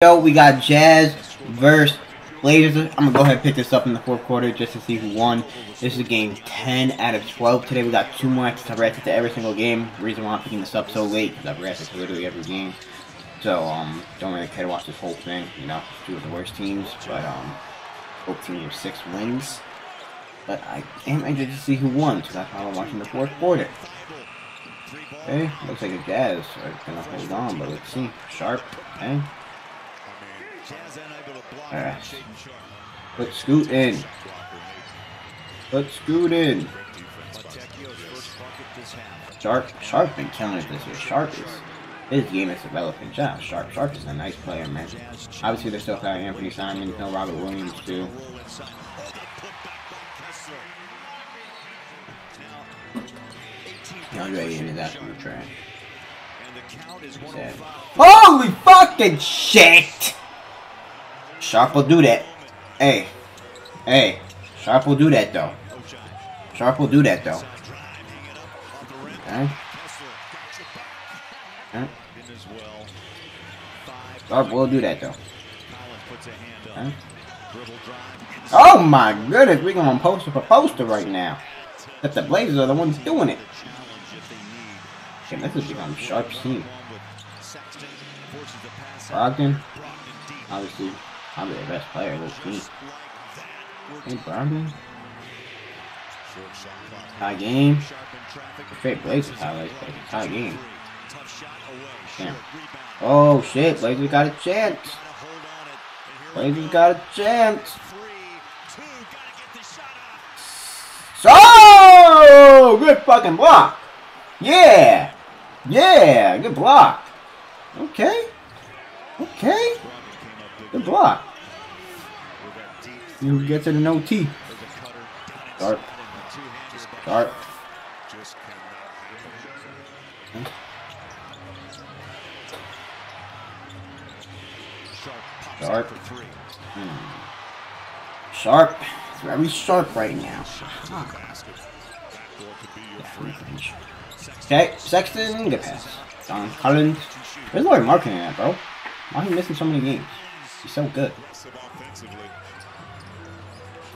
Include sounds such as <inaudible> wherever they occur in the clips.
Yo, we got Jazz versus Blazers. I'm gonna go ahead and pick this up in the fourth quarter just to see who won. This is a game 10 out of 12 today. We got two more. I've reacted to every single game. Reason why I'm picking this up so late because I've reacted to literally every game. So, um, don't really care to watch this whole thing. You know, two of the worst teams, but, um, both teams have six wins. But I am interested to see who won, so that's why I'm watching the fourth quarter. Okay, looks like the Jazz are gonna hold on, but let's see. Sharpe, okay. Alright. Ah. Put Scoot in. Put Scoot in. Sharpe, Sharpe been killing it this year. Sharpe is his game is developing. Shout Sharpe. Sharpe is a nice player, man. Obviously, there's still got Anthony Simon, no Robert Williams too. DeAndre Ayton is absolute trash. Sad. Holy fucking shit! Sharpe will do that. Hey. Hey. Sharpe will do that though. Sharpe will do that though. Sharpe will do that though. Oh my goodness, we're going poster for poster right now. But the Blazers are the ones doing it. Damn, this has become sharp team. Brogdon, obviously, probably the best player of this team. Hey, Brogdon. Tie game. Straight Blazers highlights, it's tie game. Damn. Oh shit, Blazers got a chance. Blazers got a chance. So good fucking block. Yeah. Yeah, good block. Okay. Okay. Good block. Who gets it in OT. Sharpe. Sharpe. Sharpe. Hmm. Sharpe. It's very sharp right now. Okay, Sexton, good pass. John Collins. Where's Lauri Markkanen at, bro? Why are you missing so many games? He's so good.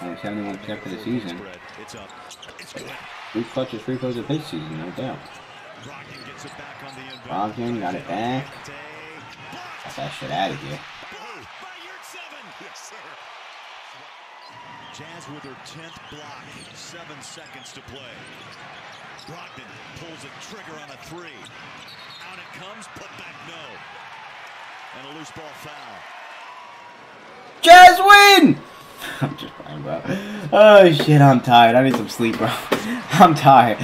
Only 71% for the season. Three clutches free throws of his season, no doubt. Brogdon got it back. Got that shit out of here. Oh, Jazz with her 10th block. Seven seconds to play. Brogdon pulls a trigger on a three. Out it comes, put back no. And a loose ball foul. Jazz win! I'm just playing, bro. Oh shit, I'm tired. I need some sleep, bro. <laughs> I'm tired.